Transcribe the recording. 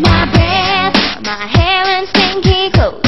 my breath, my hair and stinky clothes.